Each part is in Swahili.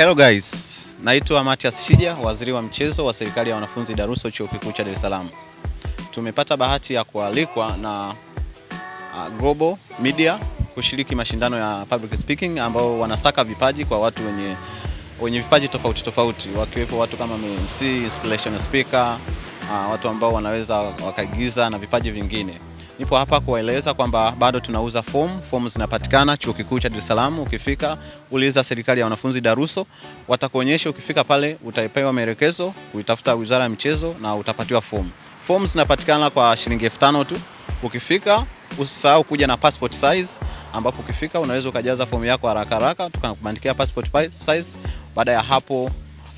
Hello guys, naitwa Matias Shija, waziri wa mchezo wa serikali ya wanafunzi Daruso, chuo kikuu cha Dar es Salaam. Tumepata bahati ya kualikwa na uh, Global Media kushiriki mashindano ya public speaking ambao wanasaka vipaji kwa watu wenye wenye vipaji tofauti tofauti, wakiwepo watu kama MC, inspirational speaker, uh, watu ambao wanaweza wakaigiza na vipaji vingine. Nipo hapa kuwaeleza kwamba bado tunauza fomu. Fomu zinapatikana chuo kikuu cha Dar es Salaam. Ukifika uliza serikali ya wanafunzi Daruso, watakuonyesha. Ukifika pale utapewa maelekezo, utafuta wizara ya michezo na utapatiwa fomu. Fomu zinapatikana kwa shilingi elfu tano tu. Ukifika usisahau kuja na passport size, ambapo ukifika unaweza ukajaza fomu yako haraka haraka, tukakubandikia passport size. Baada ya hapo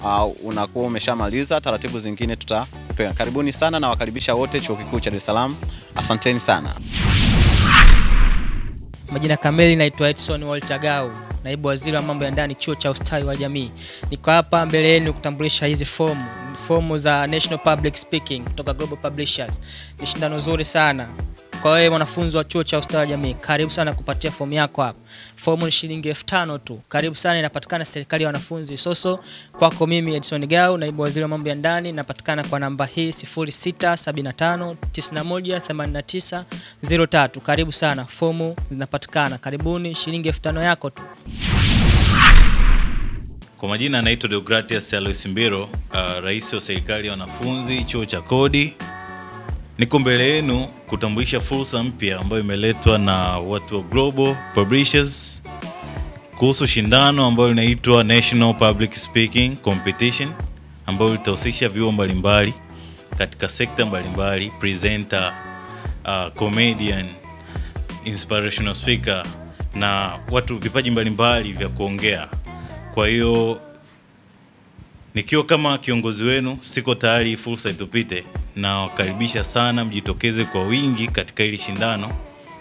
uh, unakuwa umeshamaliza taratibu zingine tutapewa Karibuni sana na wakaribisha wote chuo kikuu cha Dar es Salaam. Asanteni sana. Majina kamili naitwa Edson Walter Gau, naibu waziri wa mambo ya ndani chuo cha ustawi wa jamii. Niko hapa mbele yenu kutambulisha hizi fomu fomu za National Public Speaking kutoka Global Publishers. Ni shindano zuri sana kwa wewe mwanafunzi wa chuo cha ustawi wa jamii, karibu sana kupatia fomu yako hapa. Fomu ni shilingi elfu tano tu. Karibu sana, inapatikana serikali ya wanafunzi Soso. Kwako mimi Edson Gau, naibu waziri wa mambo ya ndani, inapatikana kwa namba hii 0675918903. Karibu sana, fomu zinapatikana. Karibuni, shilingi elfu tano yako tu. Kwa majina anaitwa Deogratias Alois Mbiro, uh, rais wa serikali ya wanafunzi chuo cha Kodi. Niko mbele yenu kutambulisha fursa mpya ambayo imeletwa na watu wa Global Publishers kuhusu shindano ambayo linaitwa National Public Speaking Competition ambayo litahusisha vyuo mbalimbali katika sekta mbalimbali, presenter, uh, comedian, inspirational speaker na watu vipaji mbalimbali vya kuongea. Kwa hiyo nikiwa kama kiongozi wenu, siko tayari fursa itupite, na wakaribisha sana mjitokeze kwa wingi katika hili shindano,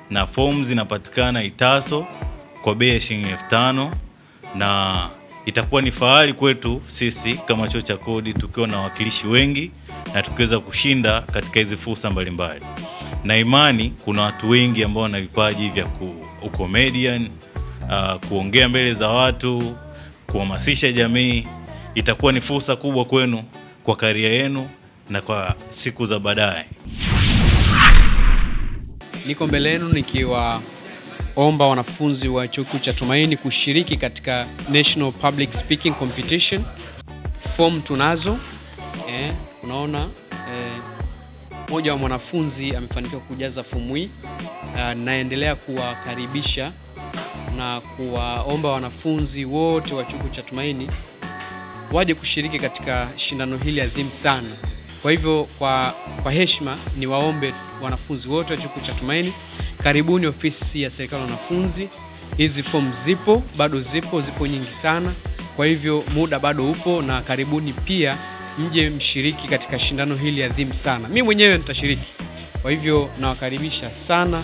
na fomu zinapatikana Itaso kwa bei ya shilingi elfu tano na itakuwa ni fahari kwetu sisi kama chuo cha Kodi tukiwa na wawakilishi wengi na tukiweza kushinda katika hizi fursa mbalimbali, na imani kuna watu wengi ambao wana vipaji vya ku ukomedian, uh, kuongea mbele za watu, kuhamasisha jamii. Itakuwa ni fursa kubwa kwenu kwa karia yenu na kwa siku za baadaye. Niko mbele yenu nikiwaomba wanafunzi wa chuo kikuu cha Tumaini kushiriki katika National Public Speaking Competition. Form tunazo eh, unaona eh, mmoja wa mwanafunzi amefanikiwa kujaza fomu hii. Uh, naendelea kuwakaribisha na kuwaomba wanafunzi wote wa chuo cha Tumaini waje kushiriki katika shindano hili adhimu sana. Kwa hivyo kwa, kwa heshima ni waombe wanafunzi wote wa chuo cha Tumaini, karibuni ofisi ya serikali wanafunzi. Hizi fomu zipo, bado zipo, zipo nyingi sana. Kwa hivyo muda bado upo, na karibuni pia mje mshiriki katika shindano hili adhimu sana. Mi mwenyewe nitashiriki, kwa hivyo nawakaribisha sana,